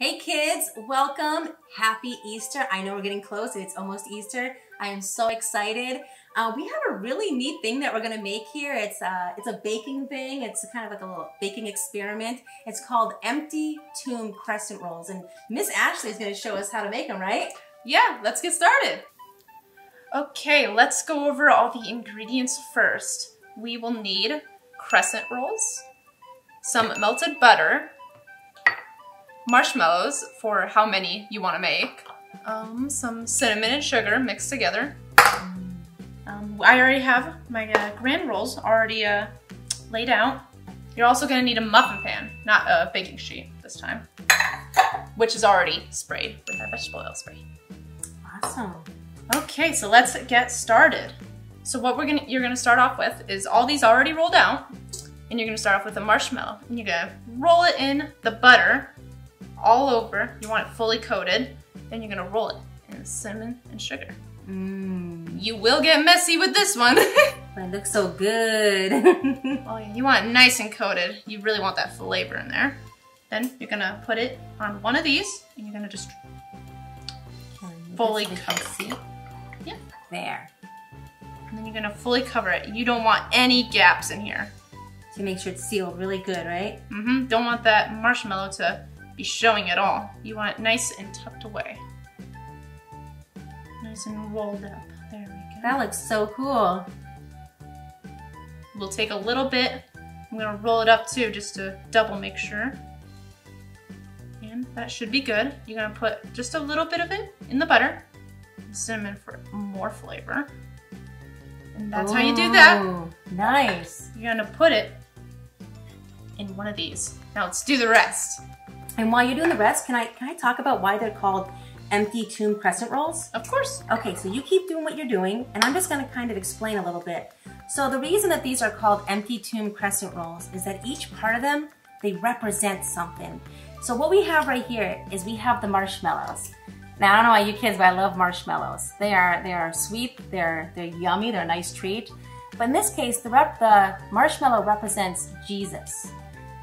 Hey kids, welcome. Happy Easter. I know we're getting close. It's almost Easter. I am so excited. Uh, we have a really neat thing that we're gonna make here. It's, a, it's a baking thing. It's kind of like a little baking experiment. It's called Empty Tomb Crescent Rolls. And Miss Ashley is gonna show us how to make them, right? Yeah, let's get started. Okay, let's go over all the ingredients first. We will need crescent rolls, some melted butter, marshmallows for how many you want to make, um, some cinnamon and sugar mixed together. Um, I already have my uh, grand rolls already uh, laid out. You're also going to need a muffin pan, not a baking sheet this time, which is already sprayed with our vegetable oil spray. Awesome. Okay, so let's get started. So what we're gonna you're gonna start off with is all these already rolled out, and you're gonna start off with a marshmallow. And you're gonna roll it in the butter all over. You want it fully coated. Then you're gonna roll it in cinnamon and sugar. Mmm. You will get messy with this one. But it looks so good. oh yeah, you want it nice and coated. You really want that flavor in there. Then you're gonna put it on one of these, and you're gonna just fully cover it. Yeah. there. And then you're gonna fully cover it. You don't want any gaps in here. To make sure it's sealed really good, right? Mm-hmm. Don't want that marshmallow to be showing at all. You want it nice and tucked away. Nice and rolled up. There we go. That looks so cool. We'll take a little bit. I'm gonna roll it up too, just to double make sure. And that should be good. You're gonna put just a little bit of it in the butter. Cinnamon for more flavor. And that's how you do that. Nice. You're gonna put it in one of these. Now let's do the rest. And while you're doing the rest, can I can I talk about why they're called empty tomb crescent rolls? Of course. Okay, so you keep doing what you're doing, and I'm just gonna kind of explain a little bit. So the reason that these are called empty tomb crescent rolls is that each part of them, they represent something. So what we have right here is we have the marshmallows. Now I don't know about you kids, but I love marshmallows. They are they are sweet, they're they're yummy, they're a nice treat. But in this case, the rep, the marshmallow represents Jesus.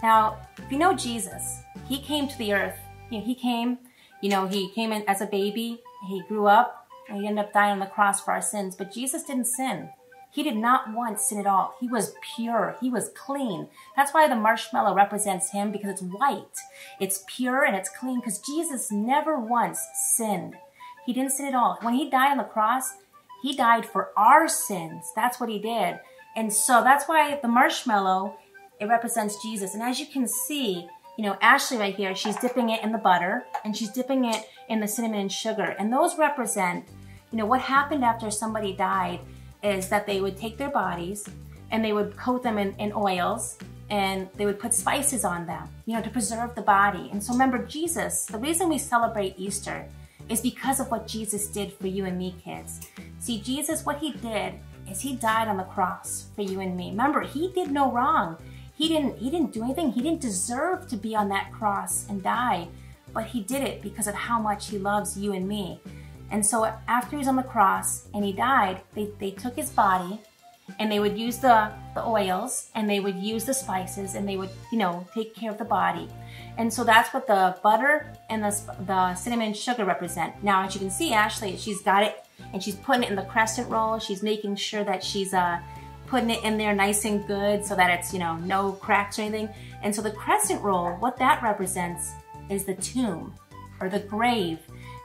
Now, if you know Jesus, he came to the earth. You know, he came, you know, he came in as a baby, he grew up, and he ended up dying on the cross for our sins. But Jesus didn't sin. He did not once sin at all. He was pure. He was clean. That's why the marshmallow represents him because it's white. It's pure and it's clean because Jesus never once sinned. He didn't sin at all. When he died on the cross, he died for our sins. That's what he did. And so that's why the marshmallow, it represents Jesus. And as you can see, you know, Ashley right here, she's dipping it in the butter and she's dipping it in the cinnamon and sugar. And those represent, you know, what happened after somebody died is that they would take their bodies and they would coat them in, in oils and they would put spices on them, you know, to preserve the body. And so remember, Jesus, the reason we celebrate Easter is because of what Jesus did for you and me, kids. See, Jesus, what he did is he died on the cross for you and me. Remember, he did no wrong. He didn't he didn't do anything. He didn't deserve to be on that cross and die, but he did it because of how much he loves you and me. And so after he was on the cross and he died, they, they took his body and they would use the, the oils and they would use the spices and they would, you know, take care of the body. And so that's what the butter and the, the cinnamon sugar represent. Now, as you can see, Ashley, she's got it and she's putting it in the crescent roll. She's making sure that she's uh, putting it in there nice and good so that it's, you know, no cracks or anything. And so the crescent roll, what that represents is the tomb or the grave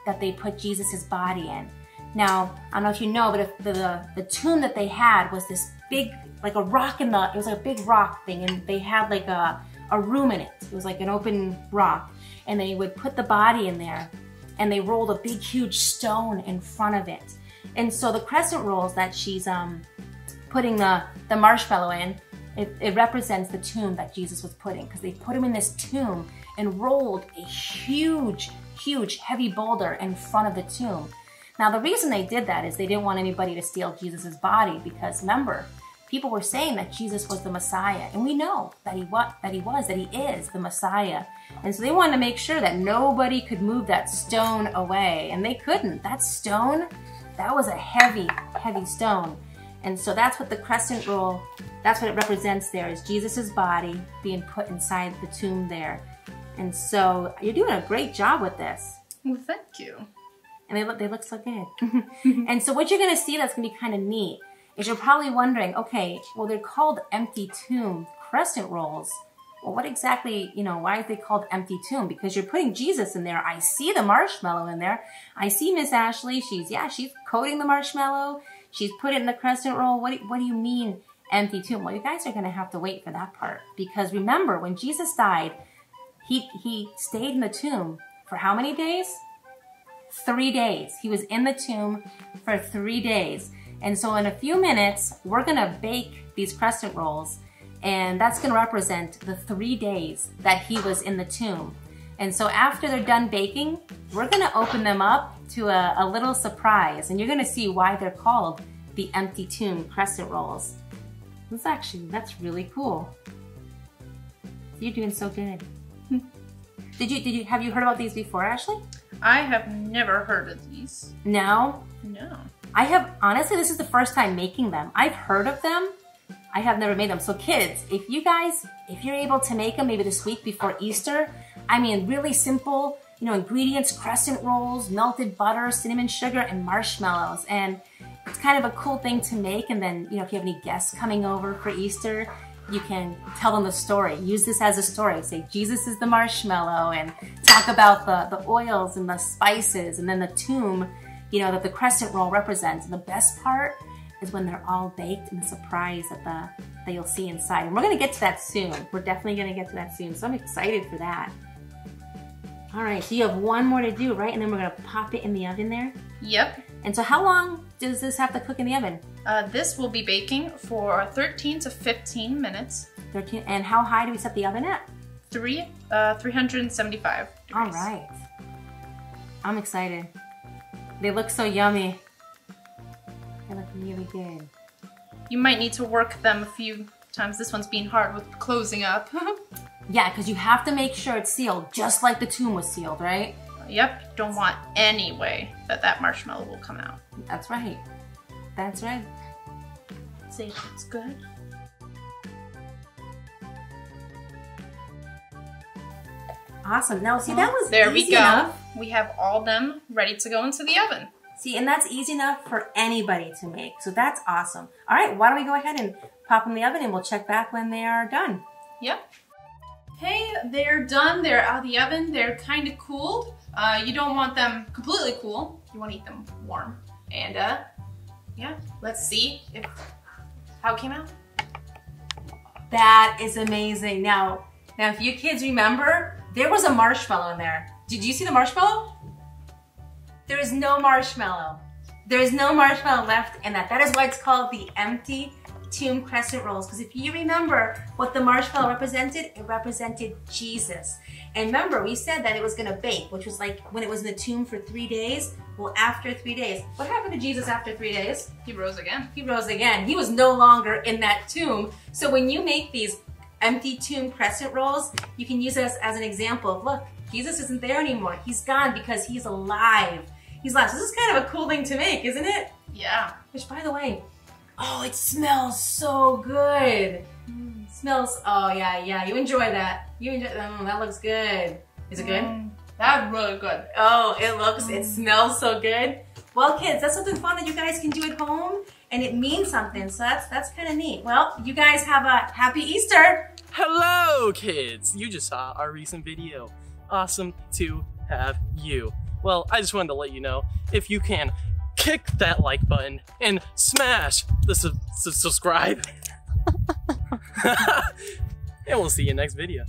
that they put Jesus' body in. Now, I don't know if you know, but the, the, the tomb that they had was this big, like a rock in the, it was like a big rock thing, and they had like a, a room in it. It was like an open rock. And they would put the body in there, and they rolled a big, huge stone in front of it. And so the crescent rolls that she's um, putting the, the marshmallow in, it, it represents the tomb that Jesus was putting, because they put him in this tomb and rolled a huge, huge, heavy boulder in front of the tomb. Now, the reason they did that is they didn't want anybody to steal Jesus' body because remember, people were saying that Jesus was the Messiah, and we know that he was, that he was, that he is the Messiah. And so they wanted to make sure that nobody could move that stone away, and they couldn't. That stone, that was a heavy, heavy stone. And so that's what the crescent roll, that's what it represents there, is Jesus' body being put inside the tomb there. And so you're doing a great job with this. Well, thank you. And they look, they look so good. and so what you're gonna see that's gonna be kind of neat is you're probably wondering, okay, well they're called empty tomb crescent rolls. Well, what exactly, you know, why are they called empty tomb? Because you're putting Jesus in there. I see the marshmallow in there. I see Miss Ashley. She's, yeah, she's coating the marshmallow. She's put it in the crescent roll. What do, what do you mean empty tomb? Well, you guys are going to have to wait for that part. Because remember, when Jesus died, he, he stayed in the tomb for how many days? Three days. He was in the tomb for three days. And so in a few minutes, we're going to bake these crescent rolls and that's going to represent the three days that he was in the tomb. And so after they're done baking, we're going to open them up to a, a little surprise, and you're going to see why they're called the empty tomb crescent rolls. That's actually, that's really cool. You're doing so good. did you, did you, have you heard about these before, Ashley? I have never heard of these. No? No. I have, honestly, this is the first time making them. I've heard of them, I have never made them. So kids, if you guys, if you're able to make them maybe this week before Easter, I mean, really simple, you know, ingredients, crescent rolls, melted butter, cinnamon sugar, and marshmallows. And it's kind of a cool thing to make. And then, you know, if you have any guests coming over for Easter, you can tell them the story. Use this as a story. Say, Jesus is the marshmallow and talk about the, the oils and the spices and then the tomb, you know, that the crescent roll represents. And the best part is when they're all baked and the surprise that the that you'll see inside. And we're gonna get to that soon. We're definitely gonna get to that soon. So I'm excited for that. All right, so you have one more to do, right? And then we're gonna pop it in the oven there. Yep. And so how long does this have to cook in the oven? Uh, this will be baking for 13 to 15 minutes. 13, and how high do we set the oven at? Three, uh, 375 degrees. All right. I'm excited. They look so yummy. They look really good. You might need to work them a few times. This one's being hard with closing up. yeah, because you have to make sure it's sealed, just like the tomb was sealed, right? Yep, don't want any way that that marshmallow will come out. That's right. That's right. See if it's good. Awesome. Now, see, that was There we go. Enough. We have all them ready to go into the oven. See, and that's easy enough for anybody to make. So that's awesome. All right, why don't we go ahead and pop them in the oven and we'll check back when they are done. Yep. Hey, they're done. They're out of the oven. They're kind of cooled. Uh, you don't want them completely cool. You want to eat them warm. And uh, yeah, let's see if how it came out. That is amazing. Now, now if you kids remember, there was a marshmallow in there. Did you see the marshmallow? There is no marshmallow. There is no marshmallow left in that. That is why it's called the empty tomb crescent rolls. Because if you remember what the marshmallow represented, it represented Jesus. And remember, we said that it was going to bake, which was like when it was in the tomb for three days. Well, after three days, what happened to Jesus after three days? He rose again. He rose again. He was no longer in that tomb. So when you make these empty tomb crescent rolls, you can use this as an example of, look, Jesus isn't there anymore. He's gone because he's alive. He's like, this is kind of a cool thing to make, isn't it? Yeah. Which, by the way, oh, it smells so good. Mm, smells, oh yeah, yeah, you enjoy that. You enjoy, mm, that looks good. Is it good? Mm, that's really good. Oh, it looks, it smells so good. Well, kids, that's something fun that you guys can do at home, and it means something, so that's, that's kind of neat. Well, you guys have a happy Easter. Hello, kids! You just saw our recent video. Awesome to have you. Well, I just wanted to let you know if you can kick that like button and smash the su su subscribe. and we'll see you next video.